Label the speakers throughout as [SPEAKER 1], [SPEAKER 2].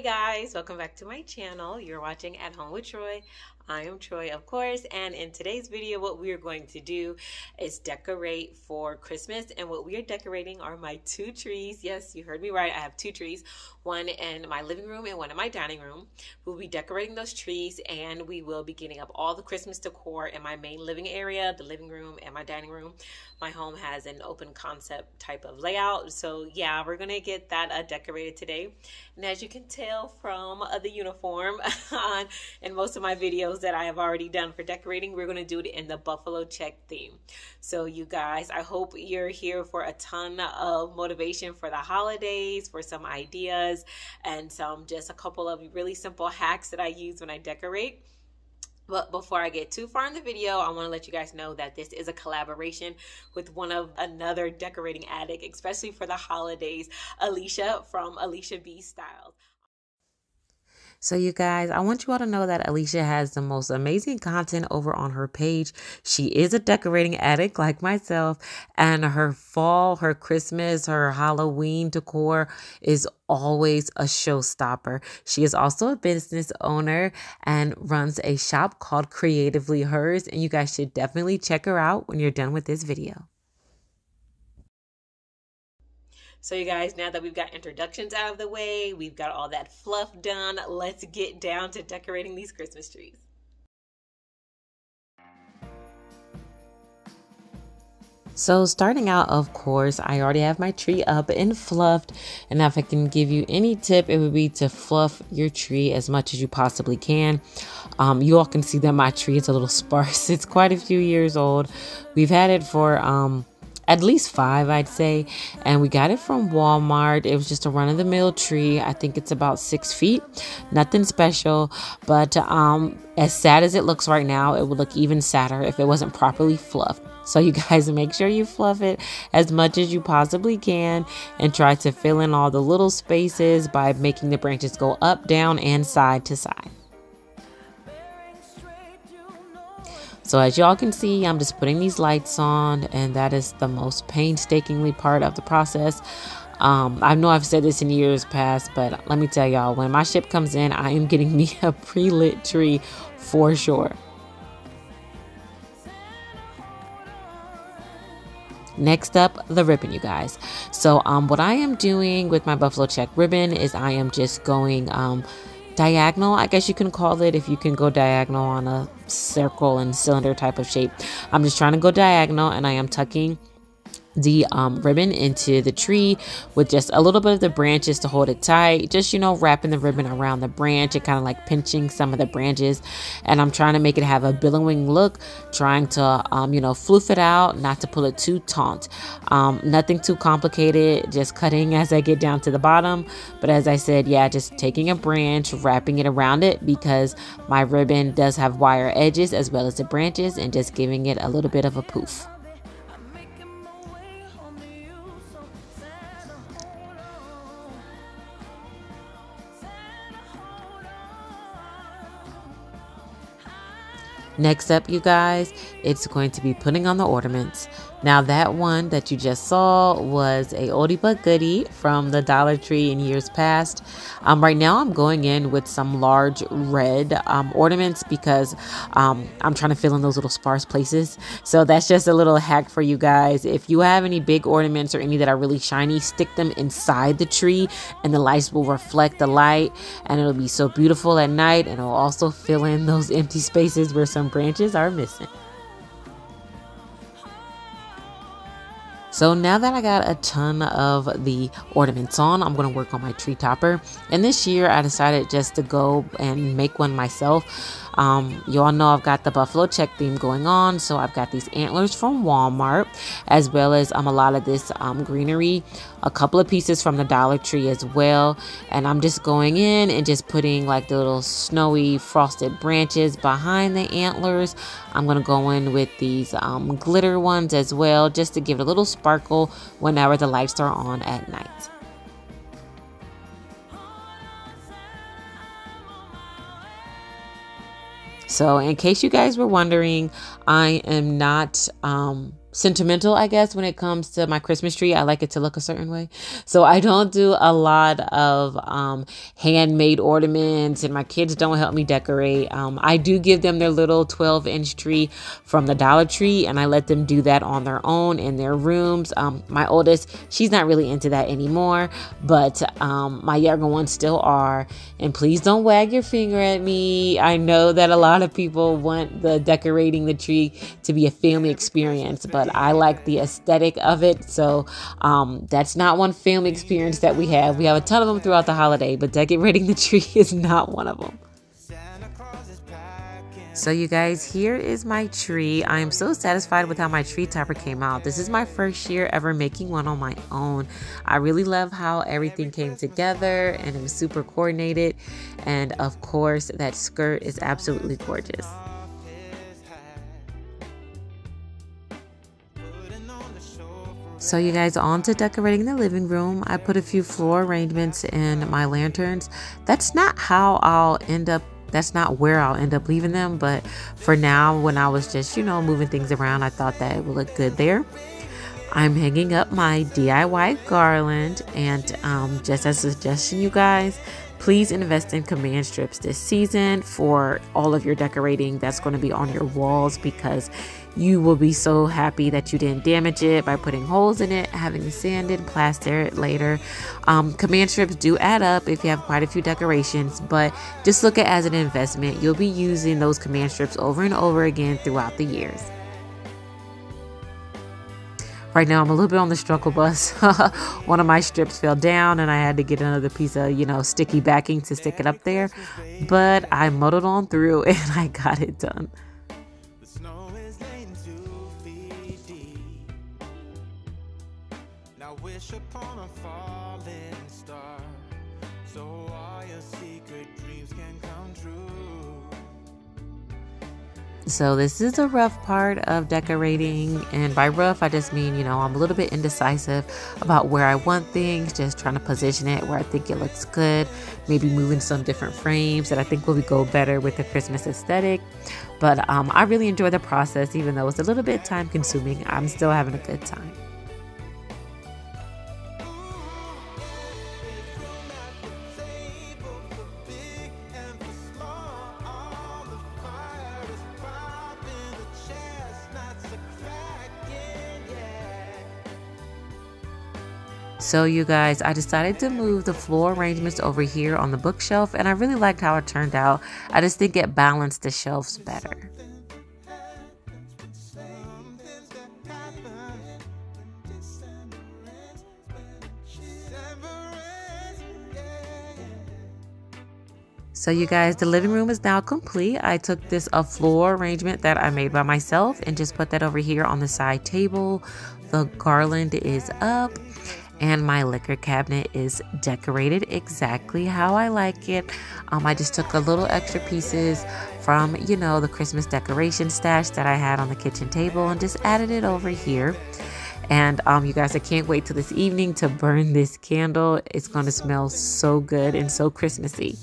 [SPEAKER 1] guys, welcome back to my channel. You're watching At Home with Troy. I am Troy, of course, and in today's video, what we are going to do is decorate for Christmas. And what we are decorating are my two trees. Yes, you heard me right. I have two trees, one in my living room and one in my dining room. We'll be decorating those trees, and we will be getting up all the Christmas decor in my main living area, the living room, and my dining room. My home has an open concept type of layout, so yeah, we're gonna get that uh, decorated today. And as you can tell from uh, the uniform on in most of my videos videos that I have already done for decorating. We're going to do it in the buffalo check theme. So you guys, I hope you're here for a ton of motivation for the holidays, for some ideas, and some just a couple of really simple hacks that I use when I decorate. But before I get too far in the video, I want to let you guys know that this is a collaboration with one of another decorating addict, especially for the holidays, Alicia from Alicia B Styles.
[SPEAKER 2] So, you guys, I want you all to know that Alicia has the most amazing content over on her page. She is a decorating addict like myself, and her fall, her Christmas, her Halloween decor is always a showstopper. She is also a business owner and runs a shop called Creatively Hers, and you guys should definitely check her out when you're done with this video.
[SPEAKER 1] So, you guys, now that we've got introductions out of the way, we've got all that fluff done, let's get down to decorating these Christmas trees.
[SPEAKER 2] So starting out, of course, I already have my tree up and fluffed. And if I can give you any tip, it would be to fluff your tree as much as you possibly can. Um, you all can see that my tree is a little sparse. It's quite a few years old. We've had it for um, at least five, I'd say. And we got it from Walmart. It was just a run of the mill tree. I think it's about six feet. Nothing special. But um, as sad as it looks right now, it would look even sadder if it wasn't properly fluffed. So, you guys make sure you fluff it as much as you possibly can and try to fill in all the little spaces by making the branches go up, down, and side to side. So as y'all can see, I'm just putting these lights on and that is the most painstakingly part of the process. Um, I know I've said this in years past, but let me tell y'all, when my ship comes in, I am getting me a pre-lit tree for sure. Next up, the ribbon, you guys. So um, what I am doing with my buffalo check ribbon is I am just going um, diagonal, I guess you can call it, if you can go diagonal on a circle and cylinder type of shape. I'm just trying to go diagonal and I am tucking the um, ribbon into the tree with just a little bit of the branches to hold it tight. Just, you know, wrapping the ribbon around the branch and kind of like pinching some of the branches. And I'm trying to make it have a billowing look, trying to, um, you know, floof it out, not to pull it too taut. Um, nothing too complicated, just cutting as I get down to the bottom. But as I said, yeah, just taking a branch, wrapping it around it because my ribbon does have wire edges as well as the branches and just giving it a little bit of a poof. Next up, you guys, it's going to be putting on the ornaments. Now that one that you just saw was a oldie but goodie from the Dollar Tree in years past. Um, right now I'm going in with some large red um, ornaments because um, I'm trying to fill in those little sparse places. So that's just a little hack for you guys. If you have any big ornaments or any that are really shiny, stick them inside the tree and the lights will reflect the light and it'll be so beautiful at night and it'll also fill in those empty spaces where some branches are missing. So now that I got a ton of the ornaments on, I'm going to work on my tree topper. And this year I decided just to go and make one myself. Um, you all know I've got the buffalo check theme going on, so I've got these antlers from Walmart, as well as um, a lot of this um, greenery, a couple of pieces from the Dollar Tree as well. And I'm just going in and just putting like the little snowy frosted branches behind the antlers. I'm going to go in with these um, glitter ones as well, just to give it a little sparkle whenever the lights are on at night. So, in case you guys were wondering, I am not um, sentimental, I guess, when it comes to my Christmas tree. I like it to look a certain way. So I don't do a lot of um, handmade ornaments, and my kids don't help me decorate. Um, I do give them their little 12 inch tree from the Dollar Tree, and I let them do that on their own in their rooms. Um, my oldest, she's not really into that anymore, but um, my younger ones still are. And please don't wag your finger at me. I know that a lot of people want the decorating the tree to be a family experience, but I like the aesthetic of it. So um, that's not one family experience that we have. We have a ton of them throughout the holiday, but decorating the tree is not one of them. So you guys, here is my tree. I am so satisfied with how my tree topper came out. This is my first year ever making one on my own. I really love how everything came together and it was super coordinated. And of course, that skirt is absolutely gorgeous. So you guys, on to decorating the living room. I put a few floor arrangements in my lanterns. That's not how I'll end up that's not where I'll end up leaving them. But for now, when I was just, you know, moving things around, I thought that it would look good there. I'm hanging up my DIY garland. And um, just as a suggestion, you guys, please invest in command strips this season for all of your decorating that's going to be on your walls because you will be so happy that you didn't damage it by putting holes in it, having to sand it, plaster it later. Um, command strips do add up if you have quite a few decorations, but just look at it as an investment. You'll be using those command strips over and over again throughout the years. Right now, I'm a little bit on the struggle bus. One of my strips fell down, and I had to get another piece of, you know, sticky backing to stick it up there. But I muddled on through and I got it done. Upon a falling star so all your secret dreams can come true. So this is a rough part of decorating and by rough I just mean, you know, I'm a little bit indecisive about where I want things, just trying to position it where I think it looks good, maybe moving some different frames that I think will go better with the Christmas aesthetic. But um, I really enjoy the process even though it's a little bit time consuming. I'm still having a good time. So you guys, I decided to move the floor arrangements over here on the bookshelf and I really liked how it turned out. I just think it balanced the shelves better. So you guys, the living room is now complete. I took this a floor arrangement that I made by myself and just put that over here on the side table. The garland is up and my liquor cabinet is decorated exactly how I like it. Um, I just took a little extra pieces from, you know, the Christmas decoration stash that I had on the kitchen table and just added it over here. And um, you guys, I can't wait till this evening to burn this candle. It's going to smell so good and so Christmassy.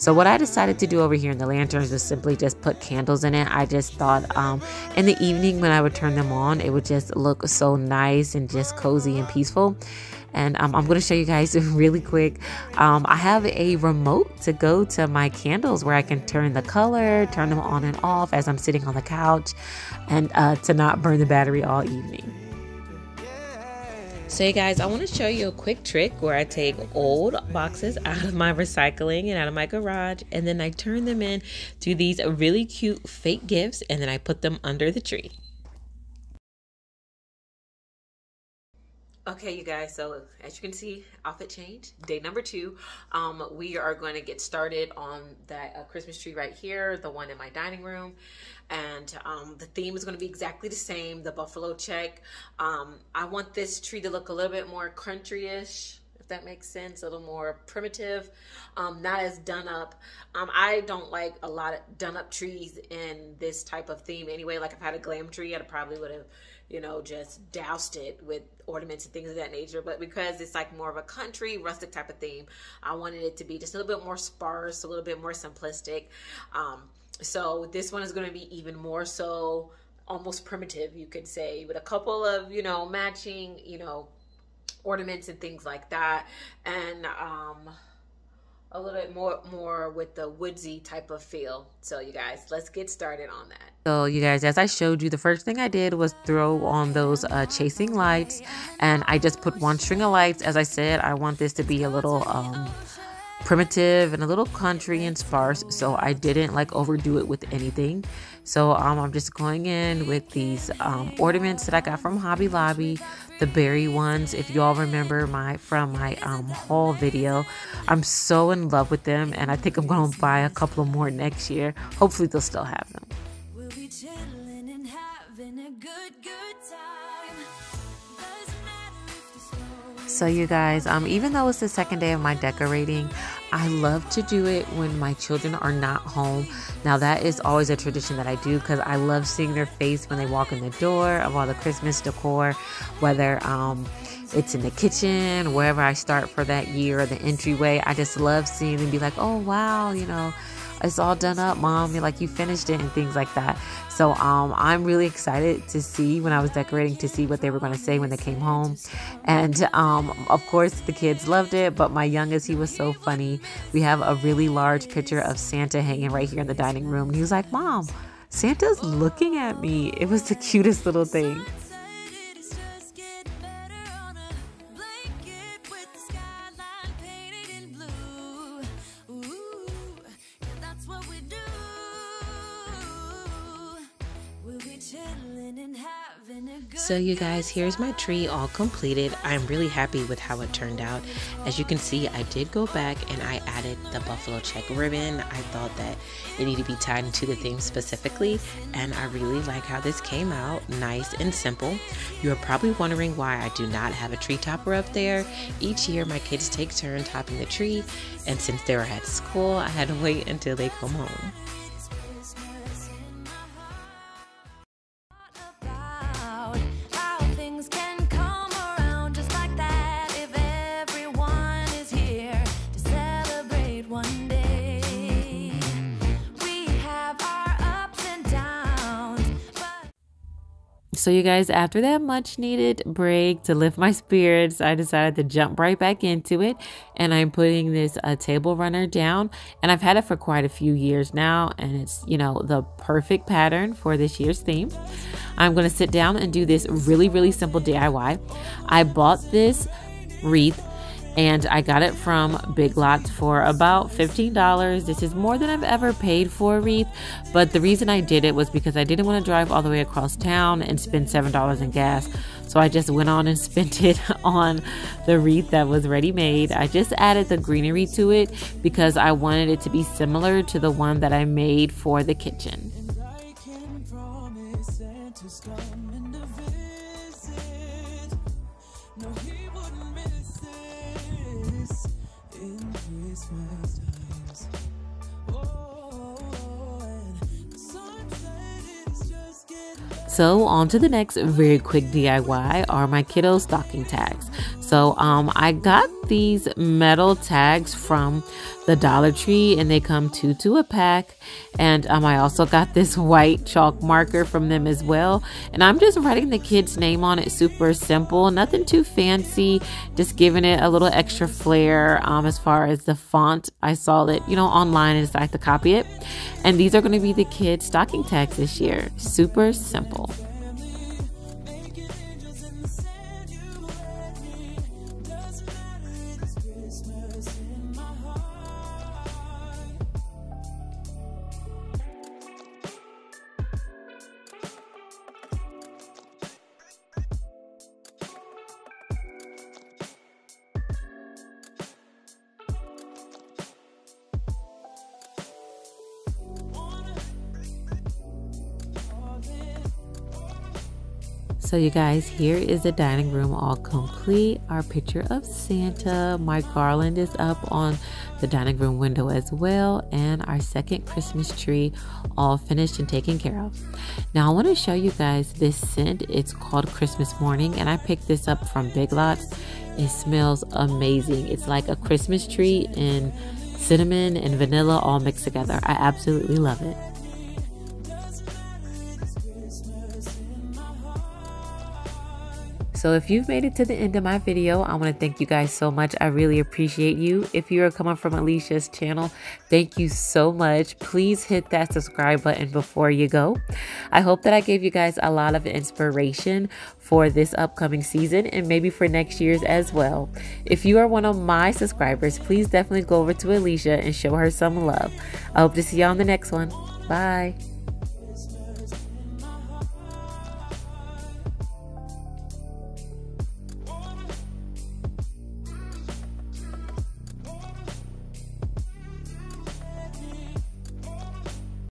[SPEAKER 2] So what I decided to do over here in the lanterns was simply just put candles in it. I just thought um, in the evening when I would turn them on, it would just look so nice and just cozy and peaceful. And um, I'm going to show you guys really quick. Um, I have a remote to go to my candles where I can turn the color, turn them on and off as I'm sitting on the couch, and uh, to not burn the battery all evening. So you guys, I want to show you a quick trick where I take old boxes out of my recycling and out of my garage and then I turn them in to these really cute fake gifts and then I put them under the tree. Okay, you guys, so as you can see, outfit change, day number two. Um, we are going to get started on that uh, Christmas tree right here, the one in my dining room. And um, the theme is going to be exactly the same, the buffalo check. Um, I want this tree to look a little bit more country-ish, that makes sense, a little more primitive, um, not as done up. Um, I don't like a lot of done up trees in this type of theme anyway. Like if I had a glam tree, I probably would have you know, just doused it with ornaments and things of that nature. But because it's like more of a country, rustic type of theme, I wanted it to be just a little bit more sparse, a little bit more simplistic. Um, so this one is going to be even more so
[SPEAKER 1] almost primitive, you could say, with a couple of, you know, matching, you know, ornaments and things like that. And, um, a little bit more more with the woodsy type of feel. So you guys, let's get started on that.
[SPEAKER 2] So you guys, as I showed you, the first thing I did was throw on those uh, chasing lights, and I just put one string of lights. As I said, I want this to be a little um, primitive and a little country and sparse, so I didn't like overdo it with anything. So um, I'm just going in with these um, ornaments that I got from Hobby Lobby, the berry ones. If y'all remember my from my um, haul video, I'm so in love with them, and I think I'm gonna buy a couple more next year. Hopefully they'll still have them. We'll so you guys, um, even though it's the second day of my decorating, I love to do it when my children are not home. Now that is always a tradition that I do because I love seeing their face when they walk in the door of all the Christmas decor, whether um, it's in the kitchen, wherever I start for that year, or the entryway. I just love seeing them be like, "Oh wow," you know it's all done up, mom. You're like you finished it and things like that. So um, I'm really excited to see when I was decorating to see what they were going to say when they came home. And um, of course, the kids loved it, but my youngest, he was so funny. We have a really large picture of Santa hanging right here in the dining room. And he was like, Mom, Santa's looking at me. It was the cutest little thing. So you guys, here's my tree all completed. I'm really happy with how it turned out. As you can see, I did go back and I added the buffalo check ribbon. I thought that it needed to be tied into the theme specifically, and I really like how this came out, nice and simple. You're probably wondering why I do not have a tree topper up there. Each year my kids take turn topping the tree, and since they were at school, I had to wait until they come home. So, you guys, after that much needed break to lift my spirits, I decided to jump right back into it. And I'm putting this uh, table runner down. And I've had it for quite a few years now. And it's, you know, the perfect pattern for this year's theme. I'm going to sit down and do this really, really simple DIY. I bought this wreath and I got it from Big Lots for about $15. This is more than I've ever paid for a wreath, but the reason I did it was because I didn't want to drive all the way across town and spend $7 in gas. So I just went on and spent it on the wreath that was ready made. I just added the greenery to it because I wanted it to be similar to the one that I made for the kitchen. So on to the next very quick DIY are my kiddo stocking tags. So um, I got these metal tags from the Dollar Tree and they come two to a pack. And um, I also got this white chalk marker from them as well. And I'm just writing the kid's name on it super simple, nothing too fancy, just giving it a little extra flair um, as far as the font. I saw it, you know, online and decided to copy it. And these are going to be the kids' stocking tags this year. Super simple. So, you guys, here is the dining room all complete. Our picture of Santa. My garland is up on the dining room window as well. And our second Christmas tree all finished and taken care of. Now, I want to show you guys this scent. It's called Christmas Morning. And I picked this up from Big Lots. It smells amazing. It's like a Christmas tree in cinnamon and vanilla all mixed together. I absolutely love it. So if you've made it to the end of my video, I want to thank you guys so much. I really appreciate you. If you are coming from Alicia's channel, thank you so much. Please hit that subscribe button before you go. I hope that I gave you guys a lot of inspiration for this upcoming season and maybe for next year's as well. If you are one of my subscribers, please definitely go over to Alicia and show her some love. I hope to see you on the next one. Bye.